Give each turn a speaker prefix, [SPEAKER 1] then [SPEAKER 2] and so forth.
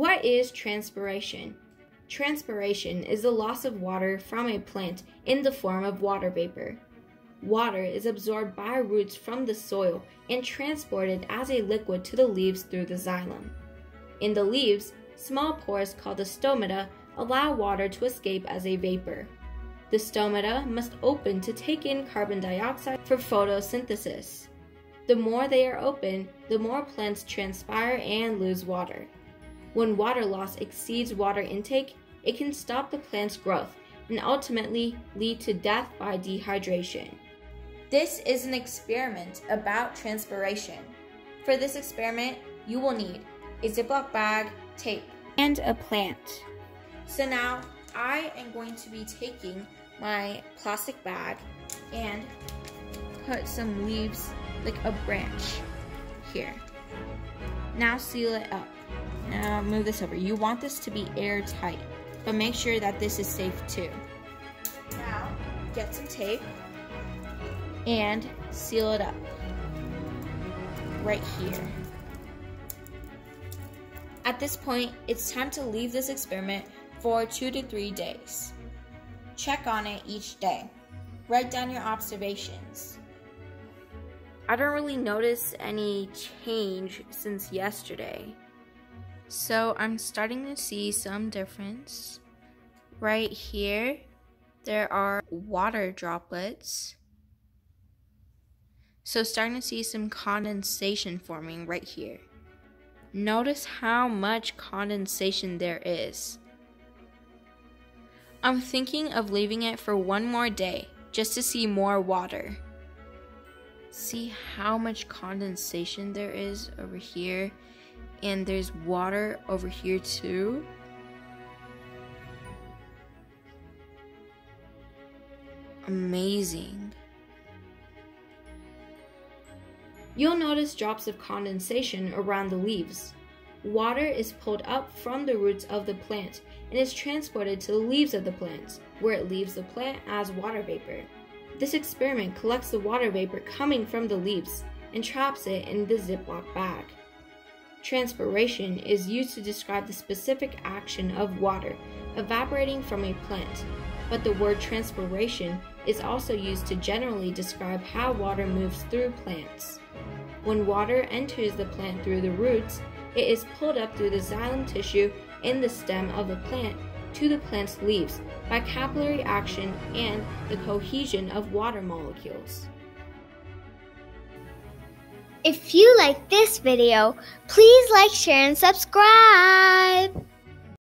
[SPEAKER 1] What is transpiration? Transpiration is the loss of water from a plant in the form of water vapor. Water is absorbed by roots from the soil and transported as a liquid to the leaves through the xylem. In the leaves, small pores called the stomata allow water to escape as a vapor. The stomata must open to take in carbon dioxide for photosynthesis. The more they are open, the more plants transpire and lose water. When water loss exceeds water intake, it can stop the plant's growth and ultimately lead to death by dehydration. This is an experiment about transpiration. For this experiment, you will need a Ziploc bag, tape, and a plant. So now I am going to be taking my plastic bag and put some leaves, like a branch here. Now seal it up. Move this over. You want this to be airtight, but make sure that this is safe too. Now get some tape and seal it up right here. At this point, it's time to leave this experiment for two to three days. Check on it each day. Write down your observations. I don't really notice any change since yesterday. So I'm starting to see some difference. Right here, there are water droplets. So starting to see some condensation forming right here. Notice how much condensation there is. I'm thinking of leaving it for one more day just to see more water. See how much condensation there is over here and there's water over here too. Amazing. You'll notice drops of condensation around the leaves. Water is pulled up from the roots of the plant and is transported to the leaves of the plant, where it leaves the plant as water vapor. This experiment collects the water vapor coming from the leaves and traps it in the Ziploc bag. Transpiration is used to describe the specific action of water evaporating from a plant, but the word transpiration is also used to generally describe how water moves through plants. When water enters the plant through the roots, it is pulled up through the xylem tissue in the stem of the plant to the plant's leaves by capillary action and the cohesion of water molecules.
[SPEAKER 2] If you like this video, please like, share, and subscribe.